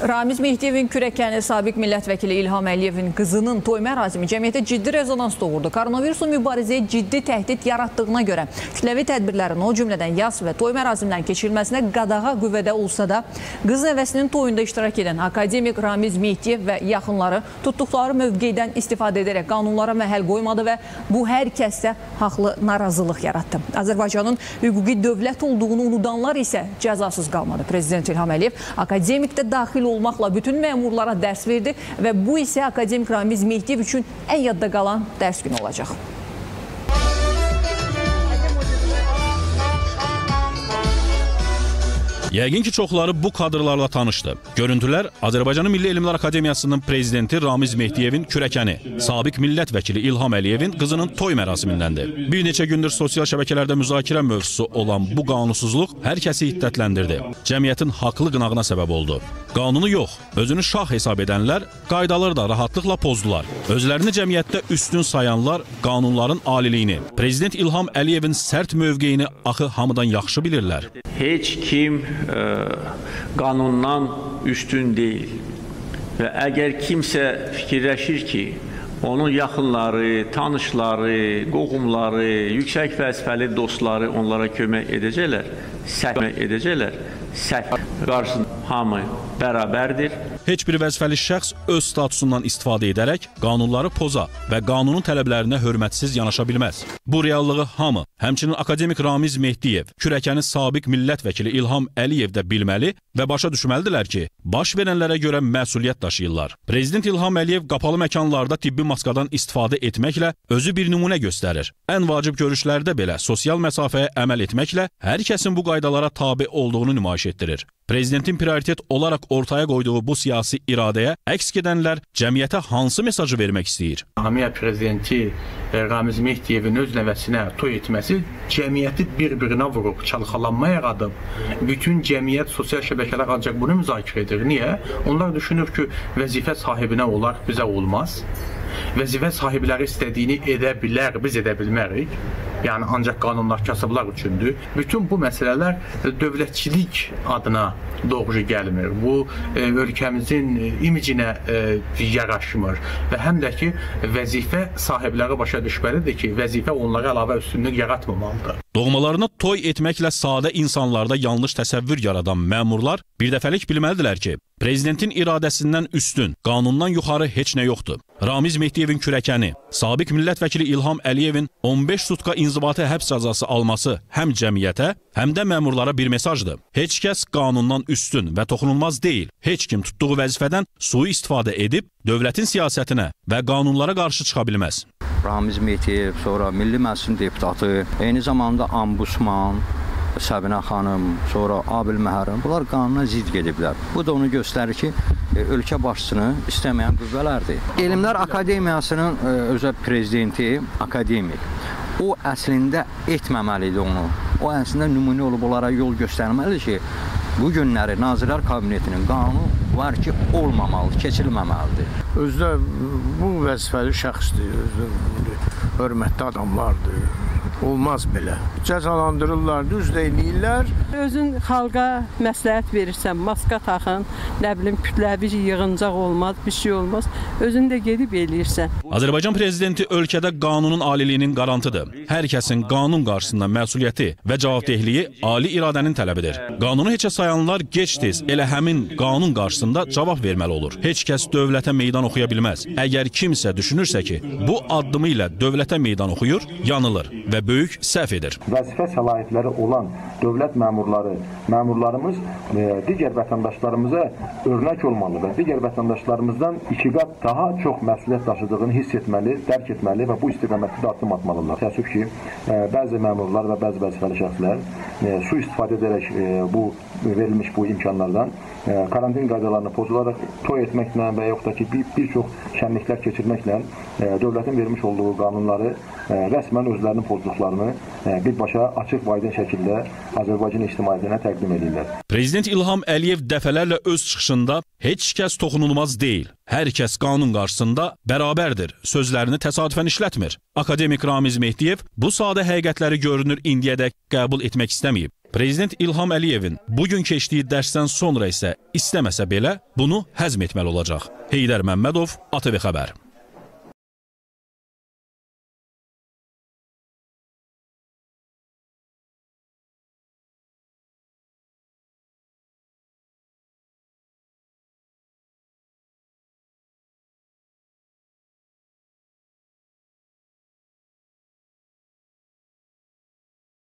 Ramiz Mehdiyevin kürəkəni sabiq millət vəkili İlham Əliyevin qızının toy mərasimi cəmiyyətdə ciddi rezonans doğurdu. Koronavirusla mübarizəyə ciddi təhdid yaratdığına görə kütləvi tədbirlərin, o cümlədən yas və toy mərasimindən keçirilməsinə qadağa qüvvədə olsa da, qız nəvəsinin toyunda iştirak edən akademik Ramiz Mehdiyev və yaxınları tutduqları mövqeydən istifadə edərək qanunlara məhəl qoymadı və bu hər kəsdə haqlı narazılıq yaratdı. Azərbaycanın hüquqi dövlət olduğunu unudanlar isə cəzasız qalmadı. Prezident İlham Əliyev akademikdə daxil olmaqla bütün məmurlara dərs verdi və bu isə akademik Ramiz Mehdiyev üçün ən yadda qalan dərs günü olacaq. Yəqin ki, çoxları bu kadrlarla tanışdı. Görüntülər Azərbaycanın Milli Elmlər Akademiyasının prezidenti Ramiz Mehdiyevin kürəkəni, sabiq millət vəkili İlham Əliyevin qızının toy mərasimindəndir. Bir neçə gündür sosial şəbəkələrdə müzakirə mövzusu olan bu qanunsuzluq hər kəsi hiddətləndirdi. Cəmiyyətin haqlı qınağına səbəb oldu. Qanunu yox, özünü şah hesab edənlər qaydaları da rahatlıqla pozdular. Özlərini cəmiyyətdə üstün sayanlar qanunların aliliyini, prezident İlham Əliyevin sərt mövqeyini axı hamıdan yaxşı bilirlər. Heç kim qanundan üstün deyil. Və əgər kimsə fikirləşir ki, onun yaxınları, tanışları, qohumları, yüksək vəzifəli dostları onlara kömək edəcəklər, səhv edəcəklər, səhv qarşısında hamı bərabərdir. Heç bir vəzifəli şəxs öz statusundan istifadə edərək qanunları poza və qanunun tələblərinə hörmətsiz yanaşa bilməz. Bu reallığı hamı, həmçinin akademik Ramiz Mehdiyev, kürəkəni sabiq millət vəkili İlham Əliyev də bilməli və başa düşməlidirlər ki, baş verənlərə görə məsuliyyət daşıyırlar. Prezident İlham Əliyev qapalı məkanlarda tibbi maskadan istifadə etməklə özü bir nümunə göstərir. Ən vacib görüşlərdə belə sosial məsafəyə əməl etməklə hər kəsin bu qaydalara tabe olduğunu nümayiş etdirir. Prezidentin prioritet olaraq ortaya qoyduğu bu siyasi iradəyə əks gedənlər cəmiyyətə hansı mesajı vermək istəyir? Hamiyə prezidenti Ramiz Mehdiyevin öz nəvəsinə toy etməsi cəmiyyəti bir-birinə vurub, çalxalanma yaradıb. Bütün cəmiyyət sosial şəbəkələr ancaq bunu müzakirə edir. Niyə? Onlar düşünür ki, vəzifə sahibinə olar, bizə olmaz. Vəzifə sahibləri istədiyini edə bilər, biz edə bilmərik yəni ancaq qanunlar kasıblar üçündür. Bütün bu məsələlər dövlətçilik adına doğru gəlmir. Bu e, ölkəmizin imicinə e, yaraşmır və həm də ki vəzifə sahibləri başa düşməlidir ki, vəzifə onlara əlavə üstünlük yaratmamalıdır. Doğmalarına toy etməklə sadə insanlarda yanlış təsəvvür yaradan məmurlar birdəfəlik bilməlidirlər ki, prezidentin iradəsindən üstün, qanundan yuxarı heç nə yoxdur. Ramiz Mehdiyevin kürəkəni, sabiq millət vəkili İlham Əliyevin 15 sutka inzibati həbs cəzası alması həm cəmiyyətə, həm də məmurlara bir mesajdır. Heç kəs qanundan üstün və toxunulmaz deyil. Heç kim tutduğu vəzifədən sui istifadə edib dövlətin siyasətinə və qanunlara qarşı çıxa bilməz. Ramiz Metiyev, sonra Milli Məclisin deputatı, eyni zamanda ambusman, Səbinə xanım, sonra Abil Məhərrəm, bunlar qanuna zidd gediblər. Bu da onu göstərir ki, e, ölkə başçısını istəməyən qüvvələrdir. Elmlər Akademiyasının e, özə prezidenti akademik. O əslində etməməlidir onu. O əslində nümunə olub onlara yol göstərməlidir ki, bu günləri Nazirlər Kabinetinin qanunu var ki, olmamalı, keçirilməməlidir. Özdə bu vəzifəli şəxsdir, özdə hörmətli adamlardır. Olmaz belə. Cəzalandırırlar, düz deyirlər. Özün xalqa məsləhət verirsən, maska taxın, nə bilim kütləvi yığıncaq olmaz, bir şey olmaz. Özün də gedib eləyirsən. Azərbaycan prezidenti ölkədə qanunun aliliyinin qarantıdır. Hər kəsin qanun qarşısında məsuliyyəti və cavabdehliyi ali iradənin tələbidir. Qanunu heçə sayanlar gec-tez elə həmin qanun qarşısında cavab verməli olur. Heç kəs dövlətə meydan oxuya bilməz. Əgər kimsə düşünürsə ki, bu addımı ilə dövlətə meydan oxuyur, yanılır və böyük səhv edir. Vəzifə səlahiyyətləri olan dövlət məmurları, məmurlarımız e, digər vətəndaşlarımıza örnək olmalı və digər vətəndaşlarımızdan iki qat daha çox məsuliyyət daşıdığını hiss etməli, dərk etməli və bu istiqamətdə addım atmalıdırlar. Təəssüf ki, e, bəzi məmurlar və bəzi vəzifəli şəxslər e, su istifadə edərək bu verilmiş bu imkanlardan karantin qaydalarını pozularaq toy etməklə və yaxud da ki, bir, bir çox şənliklər keçirməklə dövlətin vermiş olduğu qanunları rəsmən özlərinin pozduqlarını birbaşa açıq və aydın şəkildə Azərbaycan ictimaiyyətinə təqdim edirlər. Prezident İlham Əliyev dəfələrlə öz çıxışında heç kəs toxunulmaz deyil, hər kəs qanun qarşısında bərabərdir sözlərini təsadüfən işlətmir. Akademik Ramiz Mehdiyev bu sadə həqiqətləri görünür indiyədək qəbul etmək istəməyib. Prezident İlham Əliyevin bu gün keçdiyi dərsdən sonra isə istəməsə belə bunu həzm etməli olacaq. Heydər Məmmədov, ATV xəbər.